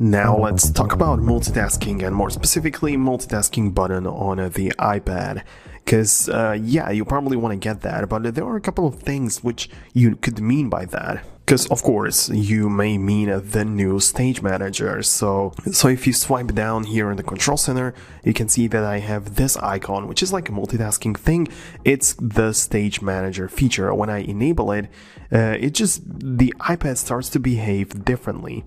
Now let's talk about multitasking and more specifically multitasking button on the iPad. Because, uh, yeah, you probably want to get that, but there are a couple of things which you could mean by that. Because, of course, you may mean the new stage manager. So, so if you swipe down here in the control center, you can see that I have this icon, which is like a multitasking thing. It's the stage manager feature. When I enable it, uh, it just, the iPad starts to behave differently.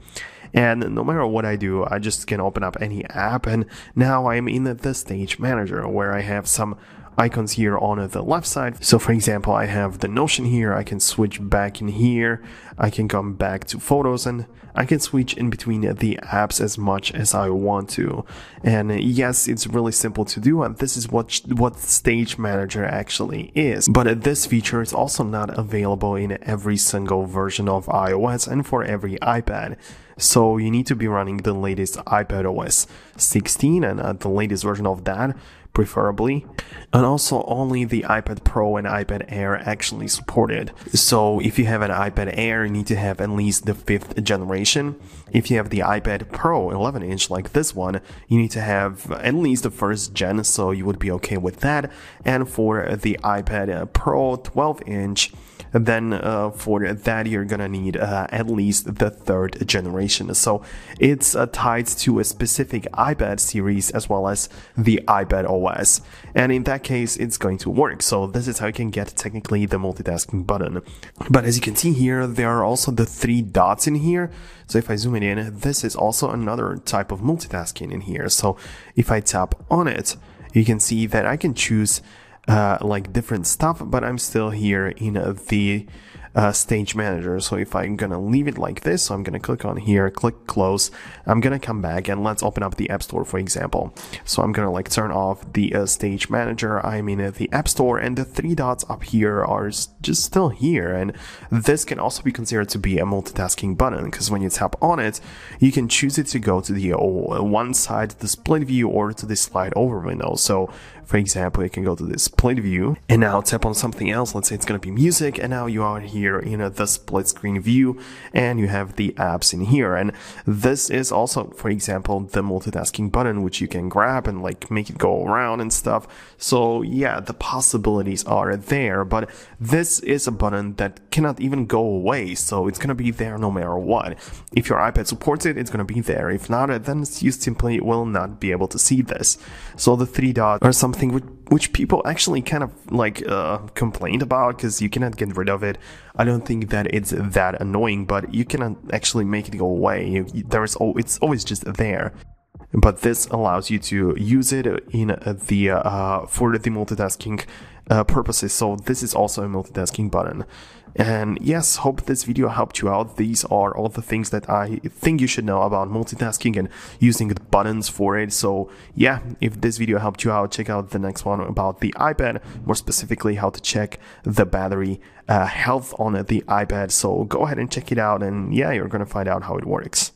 And no matter what I do, I just can open up any app. And now I'm in the stage manager where I have some icons here on the left side. So for example, I have the Notion here. I can switch back in here. I can come back to photos and I can switch in between the apps as much as I want to. And yes, it's really simple to do. And this is what, what Stage Manager actually is. But this feature is also not available in every single version of iOS and for every iPad. So you need to be running the latest iPad OS 16 and uh, the latest version of that preferably. And also only the iPad Pro and iPad Air actually supported. So if you have an iPad Air, you need to have at least the fifth generation. If you have the iPad Pro 11 inch like this one, you need to have at least the first gen, so you would be okay with that. And for the iPad Pro 12 inch, then uh, for that you're gonna need uh, at least the third generation. So it's uh, tied to a specific iPad series as well as the iPad OS. And in that case, it's going to work. So this is how you can get technically the multitasking button. But as you can see here, there are also the three dots in here. So if I zoom it in, this is also another type of multitasking in here. So if I tap on it, you can see that I can choose uh, like different stuff, but I'm still here in the uh, stage manager. So if I'm gonna leave it like this, I'm gonna click on here, click close. I'm gonna come back and let's open up the App Store, for example. So I'm gonna like turn off the uh, stage manager. I'm in uh, the App Store and the three dots up here are just still here. And this can also be considered to be a multitasking button because when you tap on it, you can choose it to go to the uh, one side, the split view or to the slide over window. So for example, you can go to this split view and now tap on something else. Let's say it's going to be music and now you are here here in the split screen view and you have the apps in here. And this is also, for example, the multitasking button, which you can grab and like make it go around and stuff. So yeah, the possibilities are there, but this is a button that cannot even go away. So it's going to be there no matter what. If your iPad supports it, it's going to be there. If not, then you simply will not be able to see this. So the three dots are something which, which people actually kind of like uh, complained about because you cannot get rid of it. I don't think that it's that annoying, but you cannot actually make it go away. You, there is, it's always just there. But this allows you to use it in the uh, for the multitasking uh, purposes. So this is also a multitasking button. And yes, hope this video helped you out. These are all the things that I think you should know about multitasking and using the buttons for it. So yeah, if this video helped you out, check out the next one about the iPad, more specifically how to check the battery uh, health on the iPad. So go ahead and check it out and yeah, you're going to find out how it works.